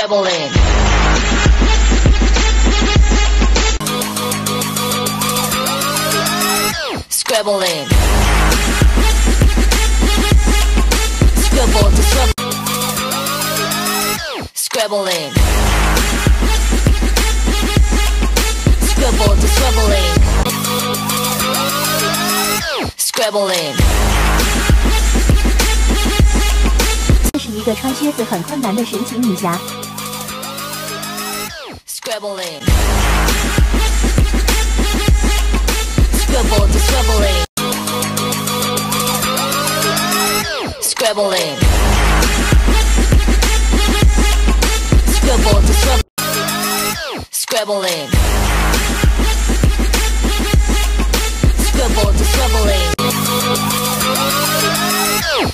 Scribbling. Scribbling. Scribble to scribble. Scribbling. Scribble to scribbling. Scribbling. 这是一个穿靴子很困难的神奇女侠。 Scribbling. Scribble to scribbling. Scribbling. Scribble to scribble. Scribbling. Scribble to scribbling.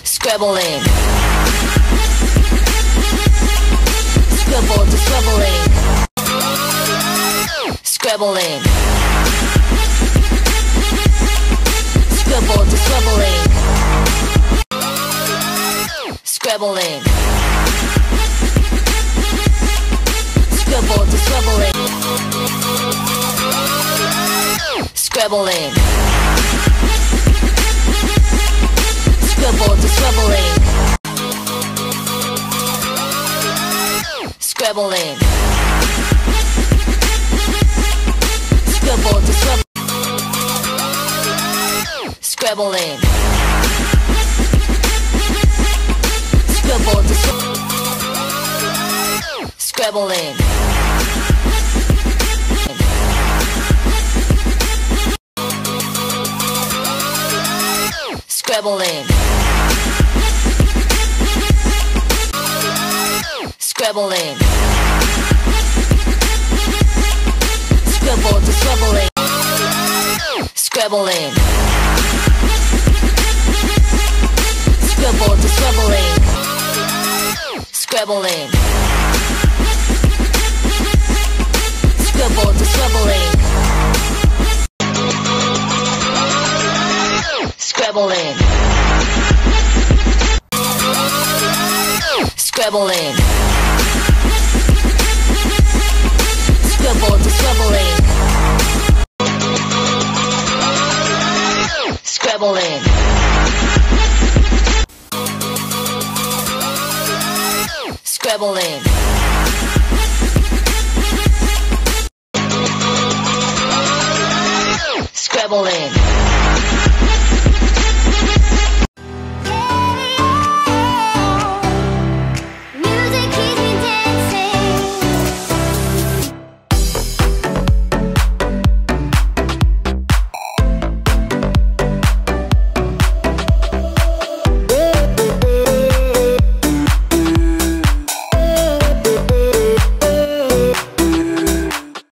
Scribbling. Scribbling. Scribble to scribbling. Scribbling. Scribble to scribbling. Scribbling. Scribble to scribbling. Scribbling. Scribble to scribble. Scribbling. Scribble to. Scribbling. Scribbling. Scribbling. Scribbling. Scribble to scribbling. Scribbling. Scribble to scribbling. Scribbling. Scribbling. Scribble to scribbling. Scribbling. Scribbling. Scribbling.